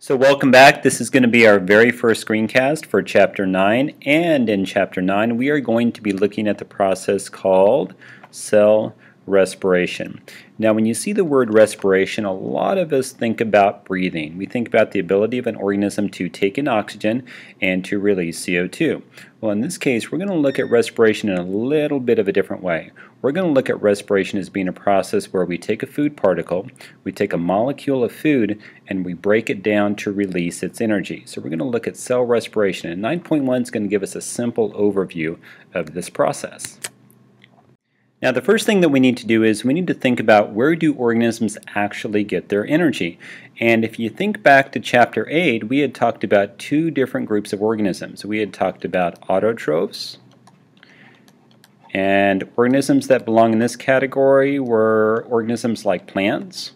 So welcome back. This is going to be our very first screencast for Chapter 9 and in Chapter 9 we are going to be looking at the process called cell respiration. Now when you see the word respiration a lot of us think about breathing. We think about the ability of an organism to take in oxygen and to release CO2. Well in this case we're going to look at respiration in a little bit of a different way. We're going to look at respiration as being a process where we take a food particle, we take a molecule of food, and we break it down to release its energy. So we're going to look at cell respiration, and 9.1 is going to give us a simple overview of this process. Now the first thing that we need to do is we need to think about where do organisms actually get their energy. And if you think back to chapter 8, we had talked about two different groups of organisms. We had talked about autotrophs, and organisms that belong in this category were organisms like plants.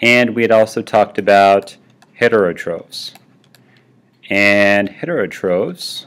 And we had also talked about heterotrophs. And heterotrophs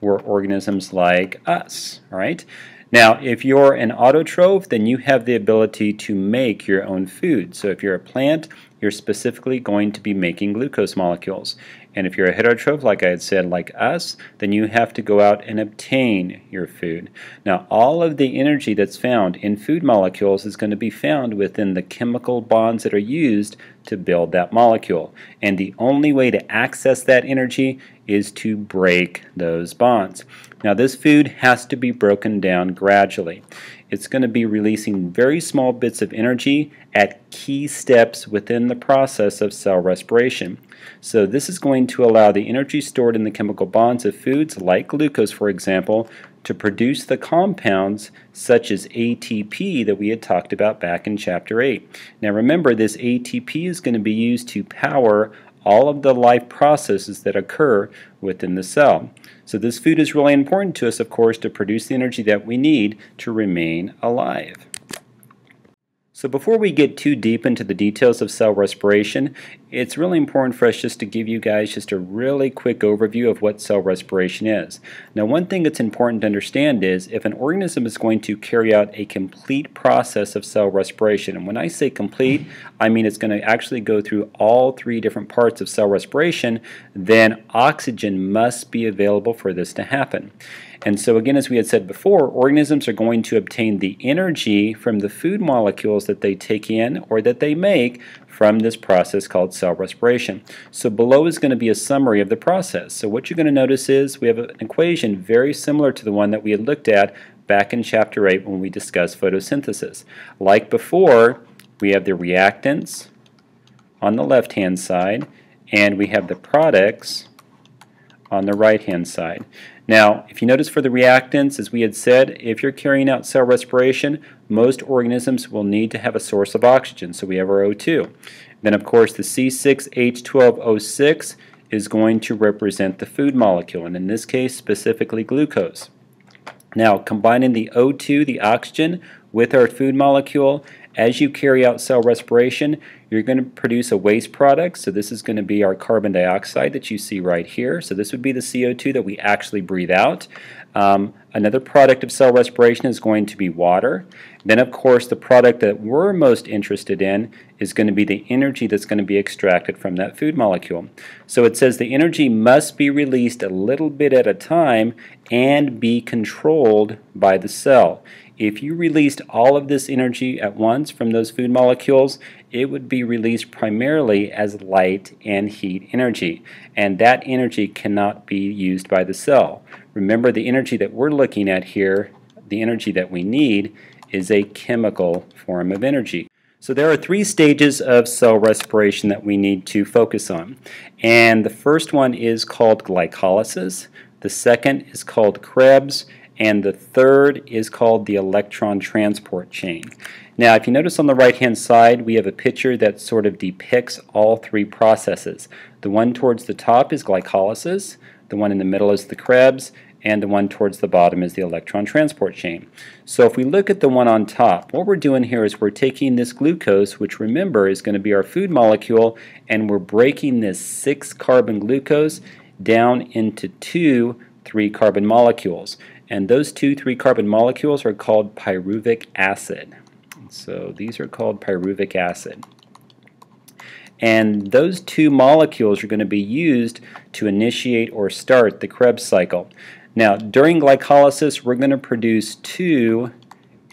were organisms like us, right? Now, if you're an autotroph, then you have the ability to make your own food. So if you're a plant, you're specifically going to be making glucose molecules. And if you're a heterotroph, like I had said, like us, then you have to go out and obtain your food. Now, all of the energy that's found in food molecules is going to be found within the chemical bonds that are used to build that molecule. And the only way to access that energy is to break those bonds. Now, this food has to be broken down gradually it's going to be releasing very small bits of energy at key steps within the process of cell respiration. So this is going to allow the energy stored in the chemical bonds of foods like glucose for example to produce the compounds such as ATP that we had talked about back in chapter 8. Now remember this ATP is going to be used to power all of the life processes that occur within the cell. So this food is really important to us, of course, to produce the energy that we need to remain alive. So before we get too deep into the details of cell respiration, it's really important for us just to give you guys just a really quick overview of what cell respiration is. Now one thing that's important to understand is if an organism is going to carry out a complete process of cell respiration, and when I say complete, I mean it's going to actually go through all three different parts of cell respiration, then oxygen must be available for this to happen. And so again, as we had said before, organisms are going to obtain the energy from the food molecules that they take in or that they make from this process called cell respiration. So below is going to be a summary of the process. So what you're going to notice is we have an equation very similar to the one that we had looked at back in chapter 8 when we discussed photosynthesis. Like before, we have the reactants on the left hand side and we have the products on the right hand side. Now, if you notice for the reactants, as we had said, if you're carrying out cell respiration, most organisms will need to have a source of oxygen, so we have our O2. Then, of course, the C6H12O6 is going to represent the food molecule, and in this case, specifically glucose. Now, combining the O2, the oxygen, with our food molecule, as you carry out cell respiration, you're going to produce a waste product. So this is going to be our carbon dioxide that you see right here. So this would be the CO2 that we actually breathe out. Um, another product of cell respiration is going to be water. Then of course the product that we're most interested in is going to be the energy that's going to be extracted from that food molecule. So it says the energy must be released a little bit at a time and be controlled by the cell. If you released all of this energy at once from those food molecules, it would be released primarily as light and heat energy. And that energy cannot be used by the cell. Remember the energy that we're looking at here, the energy that we need, is a chemical form of energy. So there are three stages of cell respiration that we need to focus on. And the first one is called glycolysis. The second is called Krebs and the third is called the electron transport chain. Now if you notice on the right hand side we have a picture that sort of depicts all three processes. The one towards the top is glycolysis, the one in the middle is the Krebs, and the one towards the bottom is the electron transport chain. So if we look at the one on top, what we're doing here is we're taking this glucose, which remember is going to be our food molecule, and we're breaking this six carbon glucose down into two three carbon molecules. And those two three-carbon molecules are called pyruvic acid. So these are called pyruvic acid. and those two molecules are going to be used to initiate or start the Krebs cycle. Now, during glycolysis, we're going to produce two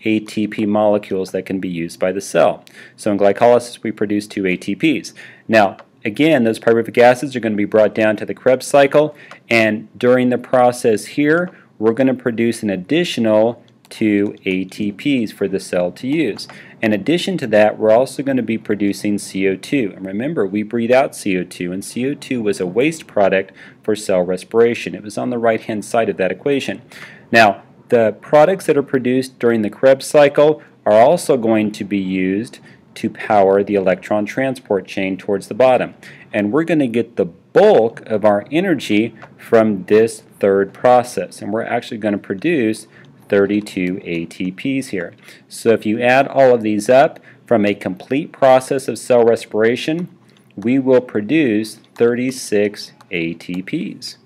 ATP molecules that can be used by the cell. So in glycolysis, we produce two ATPs. Now, again, those pyruvic acids are going to be brought down to the Krebs cycle, and during the process here, we're going to produce an additional two ATPs for the cell to use. In addition to that, we're also going to be producing CO2. And remember, we breathe out CO2, and CO2 was a waste product for cell respiration. It was on the right-hand side of that equation. Now, the products that are produced during the Krebs cycle are also going to be used to power the electron transport chain towards the bottom. And we're going to get the bulk of our energy from this third process. And we're actually going to produce 32 ATPs here. So if you add all of these up from a complete process of cell respiration, we will produce 36 ATPs.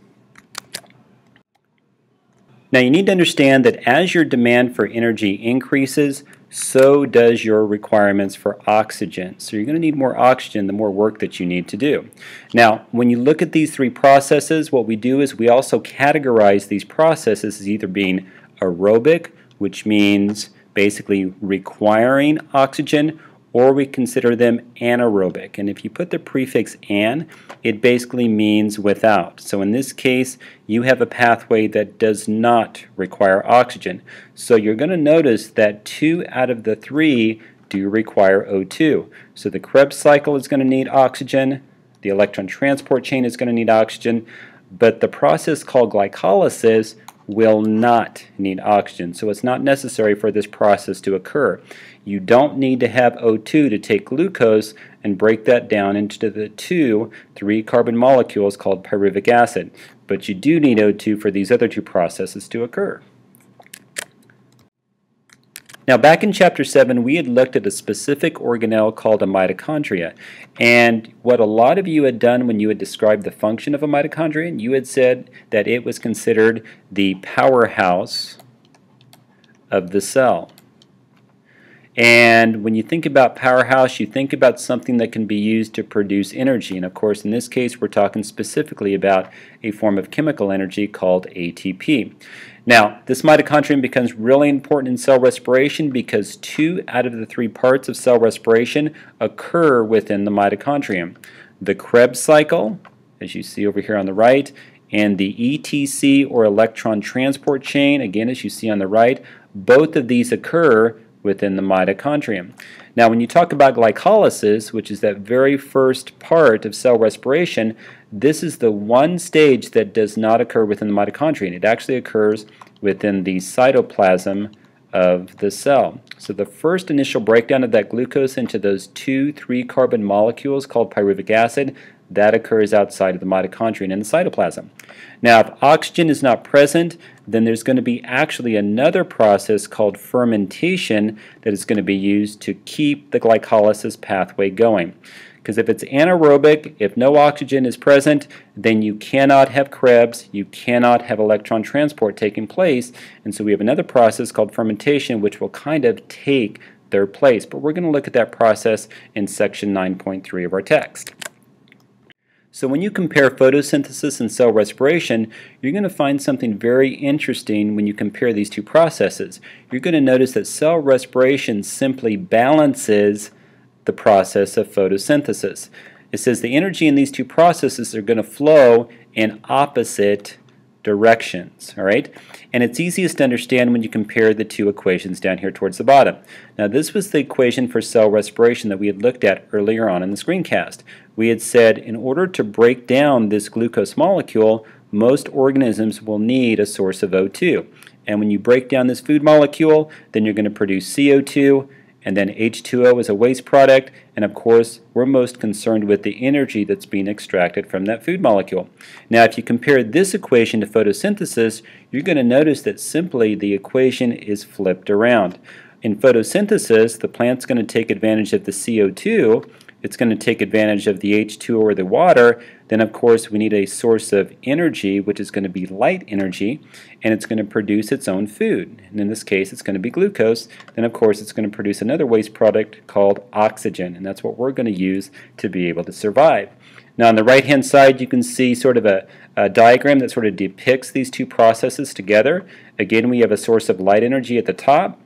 Now you need to understand that as your demand for energy increases, so does your requirements for oxygen. So you're going to need more oxygen the more work that you need to do. Now, when you look at these three processes, what we do is we also categorize these processes as either being aerobic, which means basically requiring oxygen, or we consider them anaerobic. And if you put the prefix an, it basically means without. So in this case, you have a pathway that does not require oxygen. So you're going to notice that two out of the three do require O2. So the Krebs cycle is going to need oxygen, the electron transport chain is going to need oxygen, but the process called glycolysis will not need oxygen. So it's not necessary for this process to occur. You don't need to have O2 to take glucose and break that down into the two three carbon molecules called pyruvic acid. But you do need O2 for these other two processes to occur. Now back in chapter 7 we had looked at a specific organelle called a mitochondria and what a lot of you had done when you had described the function of a mitochondria you had said that it was considered the powerhouse of the cell. And when you think about powerhouse, you think about something that can be used to produce energy. And of course, in this case, we're talking specifically about a form of chemical energy called ATP. Now, this mitochondrion becomes really important in cell respiration because two out of the three parts of cell respiration occur within the mitochondrion. The Krebs cycle, as you see over here on the right, and the ETC or electron transport chain, again as you see on the right, both of these occur within the mitochondrion. Now when you talk about glycolysis, which is that very first part of cell respiration, this is the one stage that does not occur within the mitochondrion. It actually occurs within the cytoplasm of the cell. So the first initial breakdown of that glucose into those two three carbon molecules called pyruvic acid, that occurs outside of the mitochondrion in the cytoplasm. Now if oxygen is not present, then there's going to be actually another process called fermentation that is going to be used to keep the glycolysis pathway going. Because if it's anaerobic, if no oxygen is present, then you cannot have Krebs, you cannot have electron transport taking place, and so we have another process called fermentation which will kind of take their place. But we're going to look at that process in section 9.3 of our text. So when you compare photosynthesis and cell respiration, you're going to find something very interesting when you compare these two processes. You're going to notice that cell respiration simply balances the process of photosynthesis. It says the energy in these two processes are going to flow in opposite directions, all right? And it's easiest to understand when you compare the two equations down here towards the bottom. Now this was the equation for cell respiration that we had looked at earlier on in the screencast. We had said in order to break down this glucose molecule, most organisms will need a source of O2. And when you break down this food molecule, then you're going to produce CO2, and then H2O is a waste product, and of course we're most concerned with the energy that's being extracted from that food molecule. Now if you compare this equation to photosynthesis, you're going to notice that simply the equation is flipped around. In photosynthesis, the plant's going to take advantage of the CO2 it's going to take advantage of the H2O or the water, then of course we need a source of energy, which is going to be light energy, and it's going to produce its own food. And in this case, it's going to be glucose. Then of course it's going to produce another waste product called oxygen, and that's what we're going to use to be able to survive. Now on the right hand side you can see sort of a, a, diagram that sort of depicts these two processes together. Again we have a source of light energy at the top.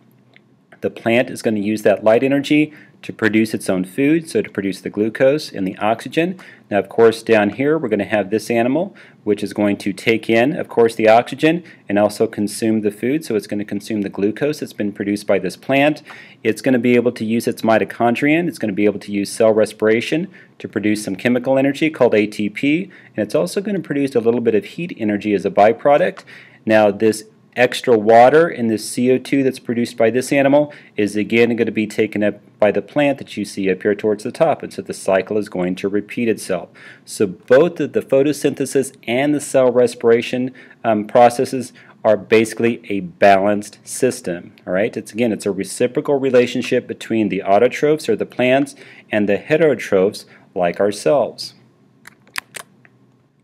The plant is going to use that light energy to produce its own food, so to produce the glucose and the oxygen. Now, of course, down here we're going to have this animal, which is going to take in, of course, the oxygen and also consume the food. So it's going to consume the glucose that's been produced by this plant. It's going to be able to use its mitochondrion. It's going to be able to use cell respiration to produce some chemical energy called ATP. And it's also going to produce a little bit of heat energy as a byproduct. Now, this extra water in the CO2 that's produced by this animal is again going to be taken up by the plant that you see up here towards the top and so the cycle is going to repeat itself. So both the photosynthesis and the cell respiration um, processes are basically a balanced system. All right, it's again it's a reciprocal relationship between the autotrophs or the plants and the heterotrophs like ourselves.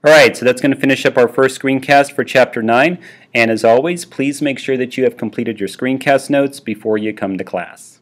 Alright, so that's going to finish up our first screencast for Chapter 9. And as always, please make sure that you have completed your screencast notes before you come to class.